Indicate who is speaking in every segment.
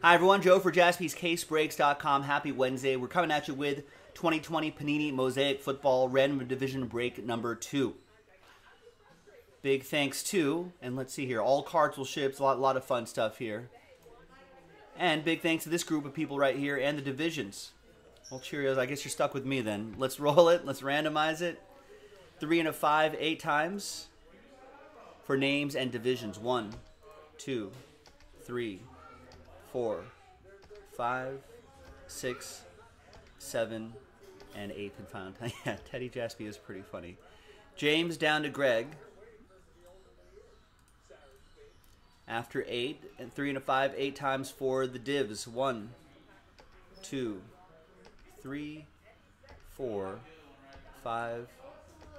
Speaker 1: Hi, everyone. Joe for jaspyscasebreaks.com. Happy Wednesday. We're coming at you with 2020 Panini Mosaic Football Random Division Break number two. Big thanks to, and let's see here, all cards will ship. A lot, lot of fun stuff here. And big thanks to this group of people right here and the divisions. Well, Cheerios, I guess you're stuck with me then. Let's roll it. Let's randomize it. Three and a five, eight times for names and divisions. One, two, three, four, five, six, seven, and eighth and final time. Yeah, Teddy Jaspi is pretty funny. James down to Greg. After eight and three and a five, eight times for the divs. One, two, three, four, five,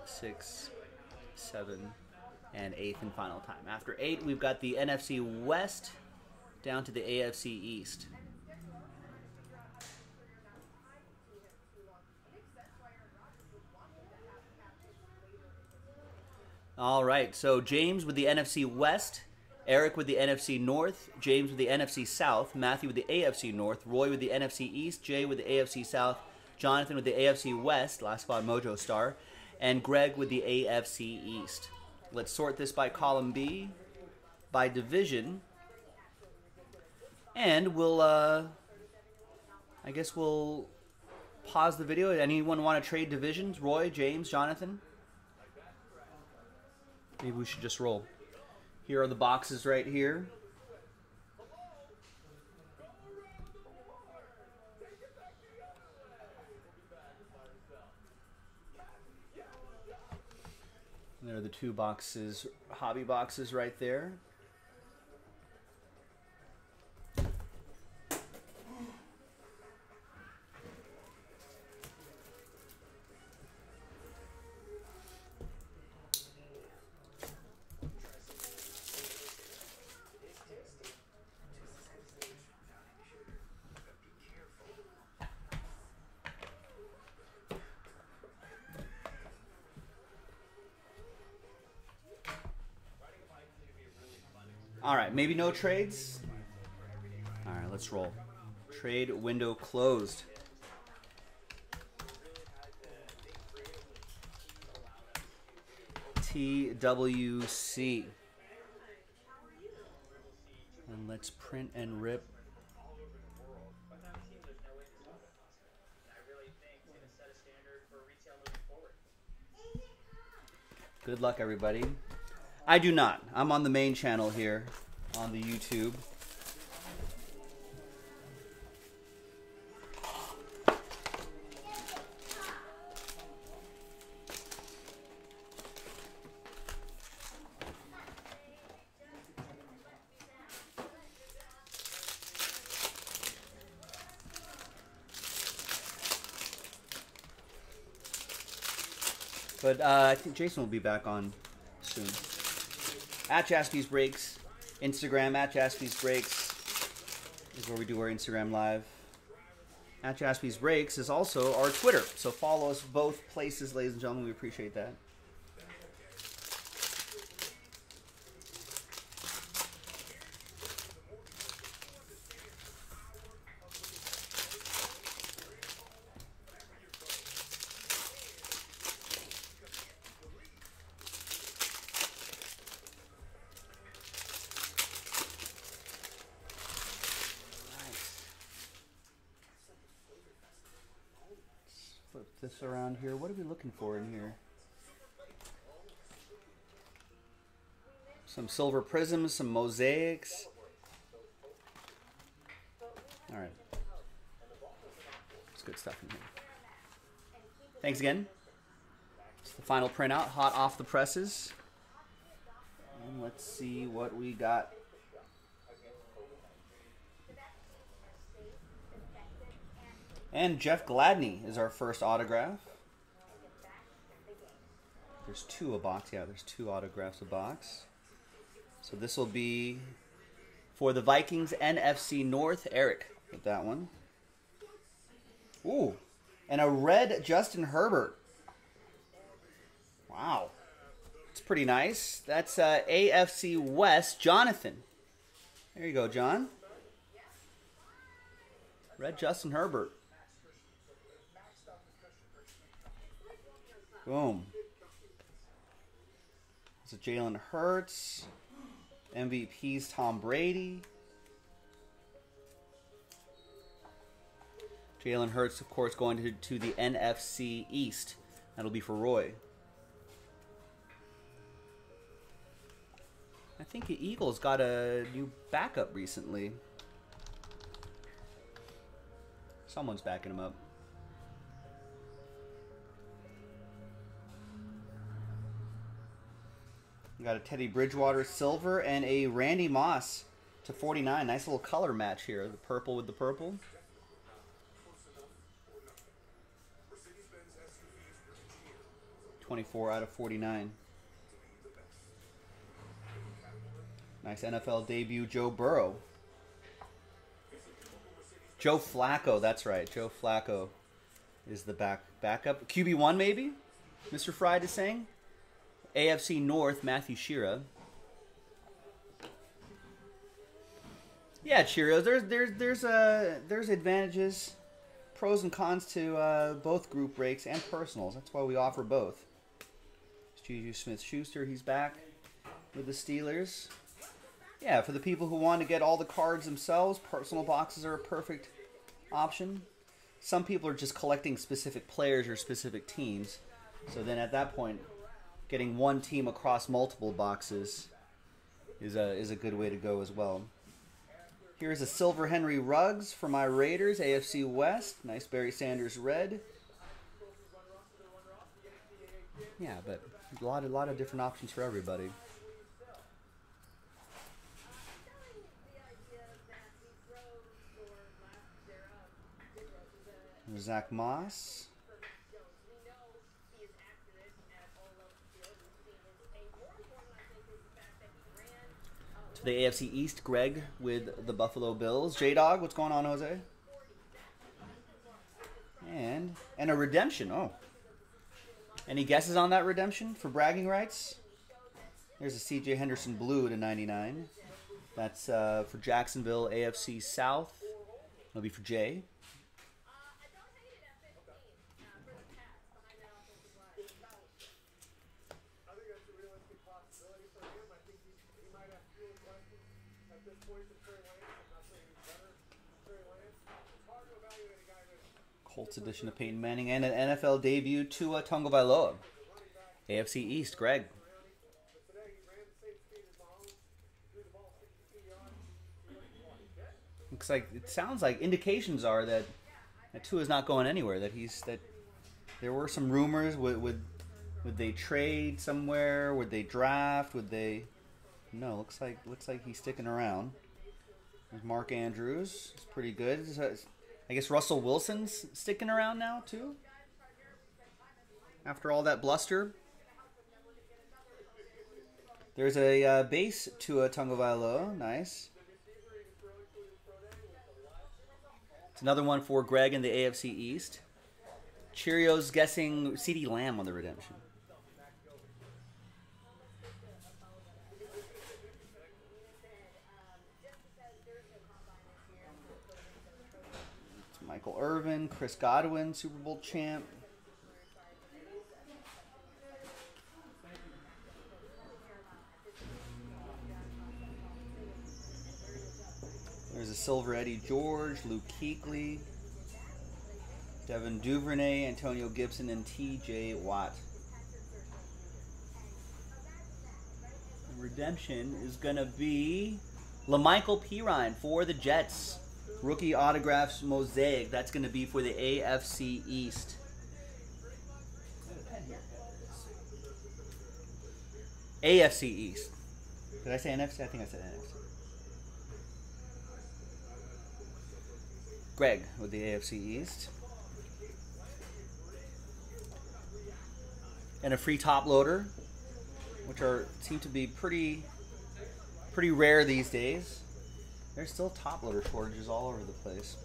Speaker 1: six, seven, and eighth and final time. After eight, we've got the NFC West down to the AFC East. All right, so James with the NFC West, Eric with the NFC North, James with the NFC South, Matthew with the AFC North, Roy with the NFC East, Jay with the AFC South, Jonathan with the AFC West, last spot Mojo Star, and Greg with the AFC East. Let's sort this by column B, by division, and we'll, uh, I guess we'll pause the video. Anyone want to trade divisions? Roy, James, Jonathan? Maybe we should just roll. Here are the boxes right here. There are the two boxes, hobby boxes right there. All right, maybe no trades. All right, let's roll. Trade window closed. TWC. And let's print and rip. Good luck, everybody. I do not. I'm on the main channel here on the YouTube. But uh, I think Jason will be back on soon at Jaspy's Breaks, Instagram at Jaspy's Breaks is where we do our Instagram live. At Jaspy's Breaks is also our Twitter. So follow us both places, ladies and gentlemen. We appreciate that. This around here. What are we looking for in here? Some silver prisms, some mosaics. All right. It's good stuff in here. Thanks again. It's the final printout, hot off the presses. And let's see what we got And Jeff Gladney is our first autograph. There's two a box. Yeah, there's two autographs a box. So this will be for the Vikings NFC North. Eric with that one. Ooh, and a red Justin Herbert. Wow, it's pretty nice. That's uh, AFC West. Jonathan. There you go, John. Red Justin Herbert. Boom. A Jalen Hurts. MVP's Tom Brady. Jalen Hurts, of course, going to, to the NFC East. That'll be for Roy. I think the Eagles got a new backup recently. Someone's backing him up. We got a Teddy Bridgewater silver and a Randy Moss to 49. Nice little color match here. The purple with the purple. Twenty-four out of forty-nine. Nice NFL debut, Joe Burrow. Joe Flacco, that's right. Joe Flacco is the back backup. QB one maybe? Mr. Fried is saying. AFC North, Matthew Shira. Yeah, Cheerios. There's there's there's uh there's advantages, pros and cons to uh, both group breaks and personals. That's why we offer both. Juju Smith Schuster, he's back with the Steelers. Yeah, for the people who want to get all the cards themselves, personal boxes are a perfect option. Some people are just collecting specific players or specific teams. So then at that point, getting one team across multiple boxes is a, is a good way to go as well. Here's a Silver Henry Ruggs for my Raiders, AFC West. Nice Barry Sanders red. Yeah, but a lot, a lot of different options for everybody. Zach Moss. To the AFC East, Greg with the Buffalo Bills. J Dog, what's going on, Jose? And and a redemption. Oh. Any guesses on that redemption for bragging rights? There's a CJ Henderson blue to 99. That's uh, for Jacksonville AFC South. It'll be for Jay. Colts edition of Peyton Manning and an NFL debut to uh, a Tonga Tagovailoa. AFC East, Greg. Looks like it sounds like indications are that that Tua's not going anywhere. That he's that there were some rumors. Would would would they trade somewhere? Would they draft? Would they? No, looks like looks like he's sticking around. There's Mark Andrews. It's pretty good. I guess Russell Wilson's sticking around now too. After all that bluster, there's a uh, base to a Tagovailoa. Nice. It's another one for Greg in the AFC East. Cheerios guessing CeeDee Lamb on the redemption. Michael Irvin, Chris Godwin, Super Bowl champ. There's a silver Eddie George, Luke Kuechly, Devin Duvernay, Antonio Gibson, and T.J. Watt. Redemption is going to be La'Mical Perine for the Jets. Rookie autographs mosaic. That's going to be for the AFC East. AFC East. Did I say NFC? I think I said NFC. Greg with the AFC East. And a free top loader, which are seem to be pretty pretty rare these days. There's still top loader shortages all over the place.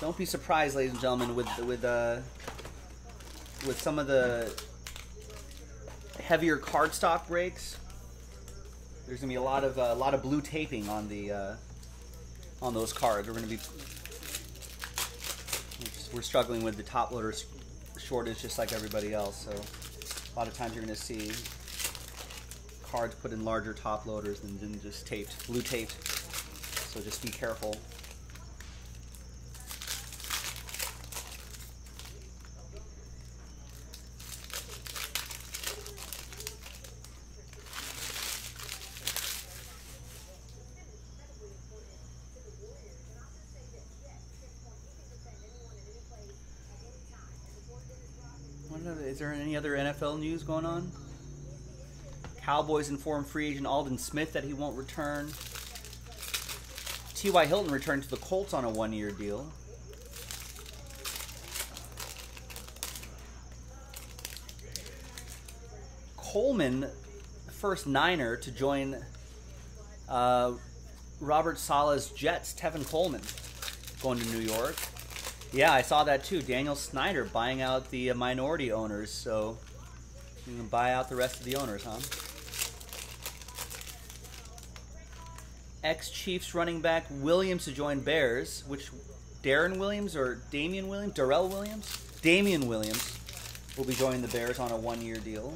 Speaker 1: Don't be surprised, ladies and gentlemen, with with uh, with some of the heavier cardstock breaks. there's gonna be a lot of uh, a lot of blue taping on the uh, on those cards. We're gonna be we're struggling with the top loader shortage just like everybody else. So a lot of times you're gonna see cards put in larger top loaders than, than just taped, blue taped. So just be careful. Is there any other NFL news going on? Cowboys informed free agent Aldon Smith that he won't return. T.Y. Hilton returned to the Colts on a one year deal. Coleman, first Niner to join uh, Robert Saleh's Jets, Tevin Coleman, going to New York. Yeah, I saw that too. Daniel Snyder buying out the minority owners, so you can buy out the rest of the owners, huh? Ex Chiefs running back Williams to join Bears, which Darren Williams or Damien Williams, Darrel Williams, Damien Williams will be joining the Bears on a one-year deal.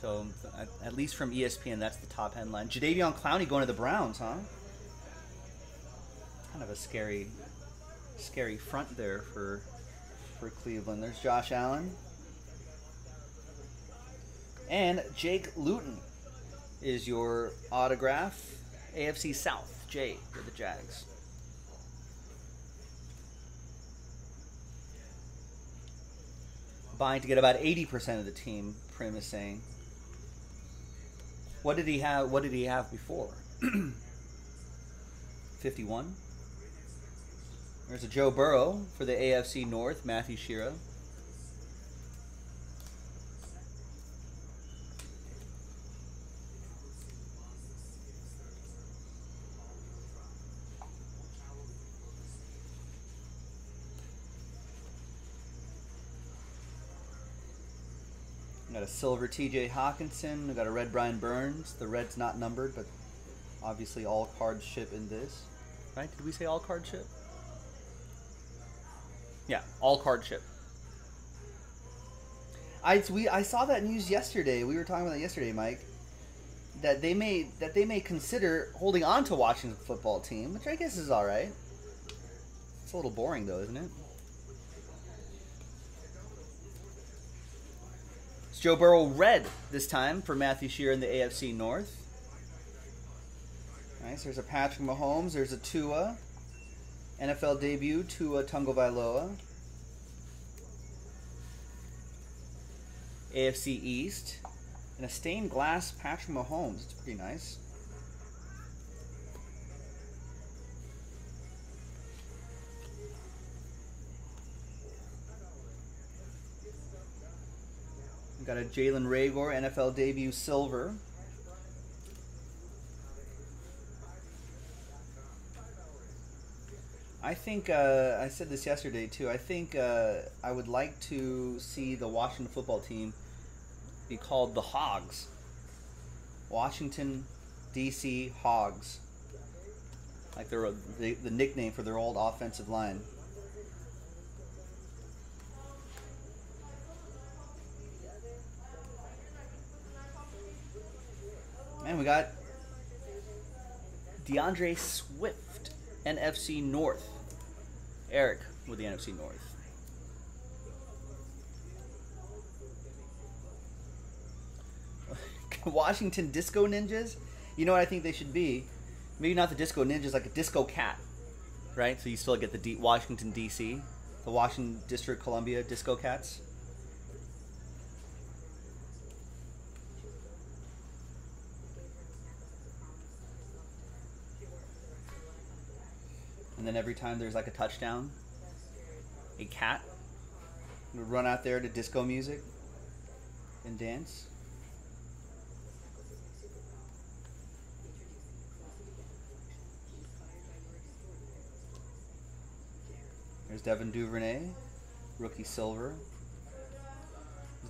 Speaker 1: So at least from ESPN, that's the top headline. Jadeveon Clowney going to the Browns, huh? Kind of a scary, scary front there for for Cleveland. There's Josh Allen. And Jake Luton is your autograph. AFC South, Jay for the Jags. Buying to get about 80% of the team, Prim is saying. What did he have? What did he have before? 51. There's a Joe Burrow for the AFC North, Matthew Shira. Got a silver TJ Hockenson. We got a red Brian Burns. The red's not numbered, but obviously all cards ship in this. Right? Did we say all card ship? Yeah, all card ship. I we I saw that news yesterday. We were talking about that yesterday, Mike. That they may that they may consider holding on to Washington football team, which I guess is all right. It's a little boring though, isn't it? Joe Burrow red this time for Matthew Shear in the AFC North. Nice. There's a Patrick Mahomes. There's a Tua. NFL debut, Tua Tagovailoa. AFC East. And a stained glass Patrick Mahomes. It's pretty nice. We've got a Jalen Reagor NFL debut silver. I think uh, I said this yesterday too. I think uh, I would like to see the Washington football team be called the Hogs. Washington D.C. Hogs, like their the, the nickname for their old offensive line. We got DeAndre Swift, NFC North. Eric with the NFC North. Washington Disco Ninjas. You know what I think they should be? Maybe not the Disco Ninjas, like a Disco Cat, right? So you still get the D- Washington D.C., the Washington District Columbia Disco Cats. And then every time there's like a touchdown, a cat would run out there to disco music and dance. There's Devin Duvernay, Rookie silver.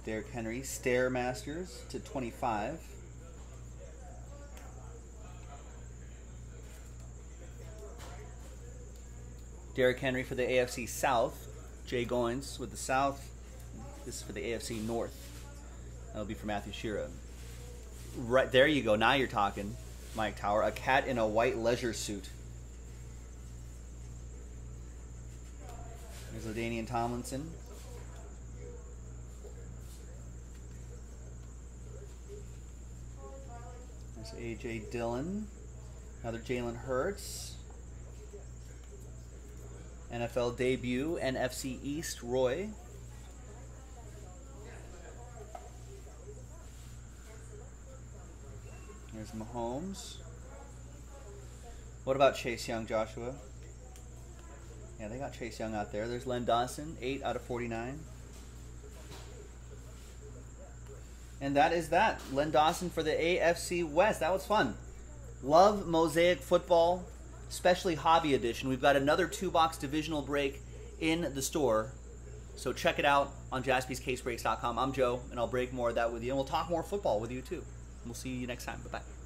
Speaker 1: Derrick Henry. Stare Masters to 25. Derrick Henry for the AFC South. Jay Goins with the South. This is for the AFC North. That'll be for Matthew Shearer. Right there you go. Now you're talking, Mike Tower. A cat in a white leisure suit. There's LaDainian Tomlinson. There's AJ Dillon. Another Jalen Hurts. NFL debut, NFC East, Roy. There's Mahomes. What about Chase Young, Joshua? Yeah, they got Chase Young out there. There's Len Dawson, 8 out of 49. And that is that. Len Dawson for the AFC West. That was fun. Love Mosaic Football, especially Hobby Edition. We've got another two box divisional break in the store. So check it out on jaspyscasebreaks.com. I'm Joe, and I'll break more of that with you. And we'll talk more football with you, too. We'll see you next time. Bye bye.